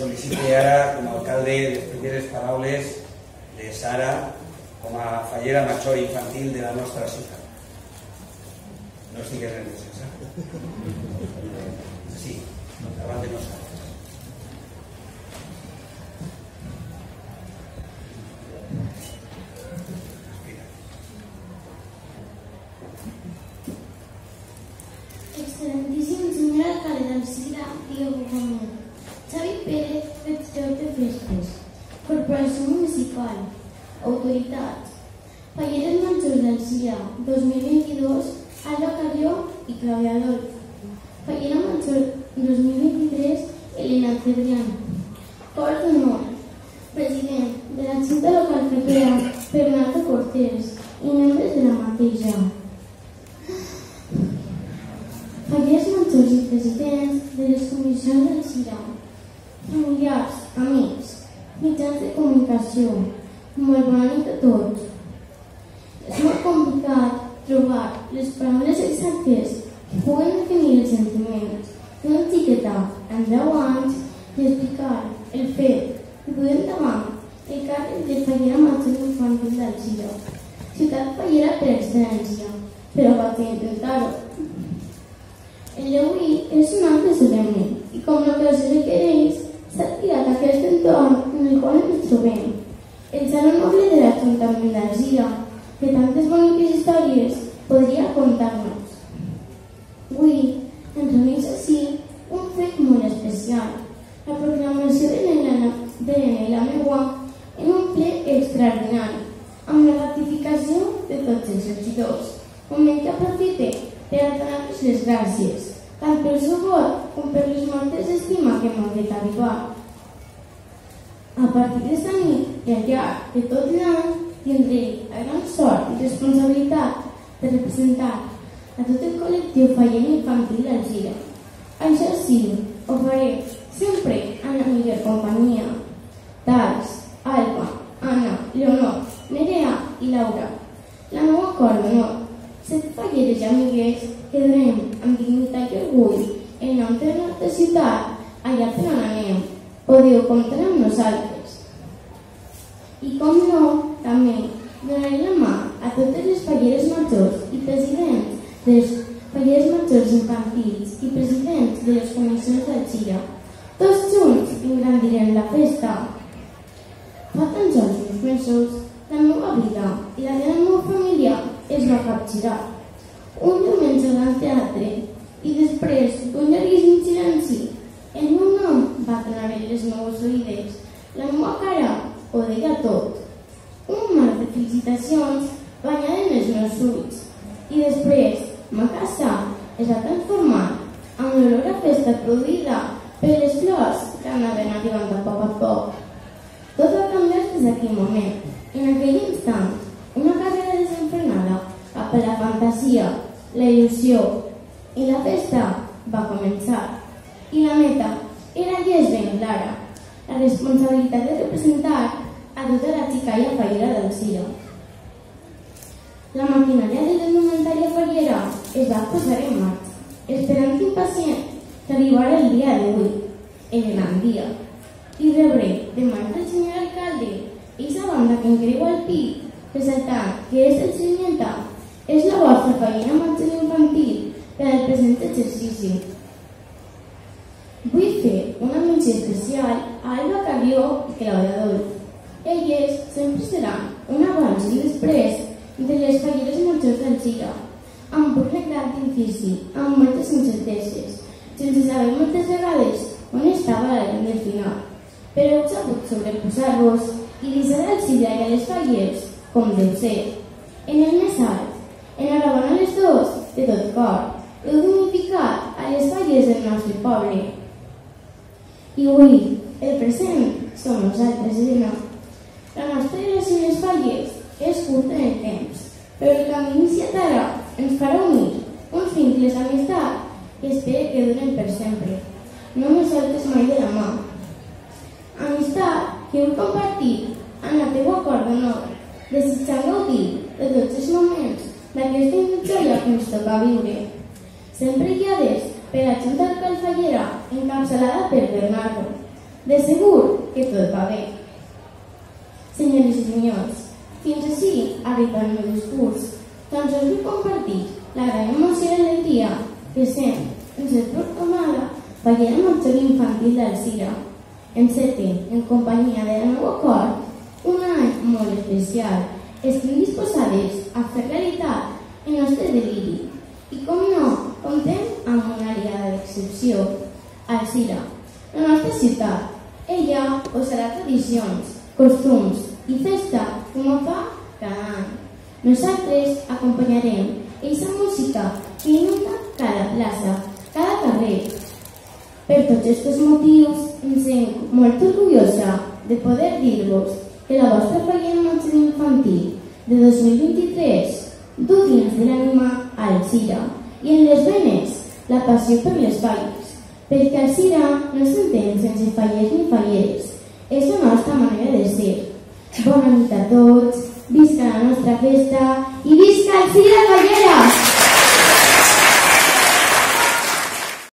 Sol·licite ara, com a alcalde, les primeres paraules de Sara com a fallera major infantil de la nostra ciutat. No estigues nerviosa, Sara. Sí, davant de nosaltres. Excelentíssim senyor alcalde d'Alcira, Diego Gómez. Corporació Municipal. Autoritats. Falleres Majors d'Alcira, 2022, Alba Carrió i Claudia Adolfo. Fallera Major 2023, Elena Cedriano. Cor d'honor. President de la Junta Local Fepea, Bernardo Cortés, i membres de la mateixa. Fallers majors i presidents de les comissions del CIRA, familiars, amics, mitjans de comunicació, molt bona nit a tots. És molt complicat trobar les paraules exactes que puguen definir els sentiments d'una xiqueta amb 10 anys i explicar el fet que podem davant el càrrec de fallera major infantil del CIRA, ciutat fallera per excel·lència, però vaig intentar-ho. El d'avui és un acte solemne i com l'ocasió requereix, trobem. El saló noble de l'Ajuntament d'Alzira, que tantes boniques històries podria contar-nos. Avui ens reuneix així un fet molt especial, la proclamació de l'Helena de la meua en un ple extraordinari, amb la ratificació de tots els regidors, moment que aprofite per a donar-los les gràcies, tant pel seu vot com per les moltes d'estima que m'han fet habituar. A partir d'esta nit i al llarg de tot l'any tindré la gran sort i responsabilitat de representar a tot el col·lectiu fallant infantil d'Algira. Això sí, ho faré sempre en la millor companyia. Tals, Alba, Anna, Leonor, Nerea i Laura. La meva cor d'honor. Set falleres i amigues que durem amb dignitat i orgull el nom de la nostra ciutat allà per on anem. Podeu comptar amb nosaltres. I com no, també donaré la mà a totes les falleres majors i presidents de les falleres majors infantils i presidents de les comissions del Xira. Tots junts engrandirem la festa. Fa tan sols uns mesos, la meva vida i la de la meva família es va capgirar. Un diumenge al teatre i després d'un llarguíssim silenci, el meu nom va tornar meves oïdes. La meva cara ho deia tot. Un mar de felicitacions banyaven els meus ulls i després ma casa es va transformar en l'olor a festa produïda per les flors que anaven arribant a poc a poc. Tot va canviar des d'aquell moment. En aquell instant, una carrera desenfrenada cap a la fantasia, la il·lusió i la festa va començar. I la meta era llest ben clara, la responsabilitat de representar a tota la xicalla fallera del Ciro. La maquinària de l'indumentària fallera es va posar en marxa, esperant impacient que arribara el dia d'avui, el gran dia, i rebre de mans del senyor alcalde esa banda que em creu al pit, ressaltant que és el Sirmienta, és la vostra fallera major infantil per al present exercici. Vull fer una menció especial a Alba Carrió i Claudia Adolfo. Elles sempre seran un abans i després de les falleres majors del Xira, amb un reclam difícil, amb moltes incerteses, sense saber moltes vegades on estava la llum del final. Però heu sabut sobreposar-vos i deixar al Xira i les falleres com deu ser. En el més alt, enhorabona a les dos de tot cor, heu dignificat a les falleres del nostre poble. I avui, el present, som nosaltres, Elena. La nostra relació amb les falles és curta en el temps, però el camí iniciat ara ens farà unir uns vincles d'amistat que espero que duren per sempre. No me soltes mai de la mà. Amistat que vull compartir amb la teua cor d'honor, desitjant gaudir de tots els moments d'aquesta joia que ens toca viure. Sempre guiades per la Junta Alcalfallera encapçalada per Bernardo. De segur que tot va bé. Senyores i senyors, fins així ha arribat el meu discurs. Doncs us vull compartir la gran emoció i alegria que sent en ser proclamada veient el major infantil del Cira. En setè, en companyia de la meva cor, un any molt especial. Estem disposades a fer realitat el nostre deliri. I com no, comptem amb una aliada d'excepció, Alcira, la nostra ciutat. Ella posarà tradicions, costums i festa com ho fa cada any. Nosaltres acompanyarem aquesta música que inunda cada plaça, cada carrer. Per tots aquests motius, em sent molt orgullosa de poder dir-vos que la vostra fallera noche infantil de 2023 du dins de l'ànima a Alcira i en les venes la passió per les perquè Alcira no s'entén sense fallers ni falleres, és la nostra manera de ser. Bona nit a tots, visca la nostra festa i visca Alcira Fallera!